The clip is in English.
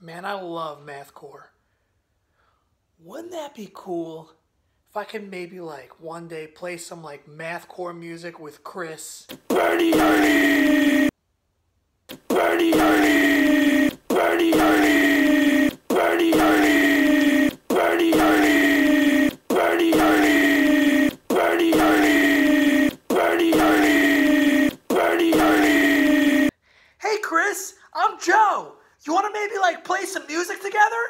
Man, I love mathcore. Wouldn't that be cool if I could maybe like one day play some like mathcore music with Chris? Bernie Ernie! Bernie Ernie! Bernie Ernie! Bernie Ernie! Bernie Ernie! Bernie Ernie! Bernie Ernie! Bernie Ernie! Bernie Ernie! Hey Chris, I'm Joe. You want to maybe like play some music together?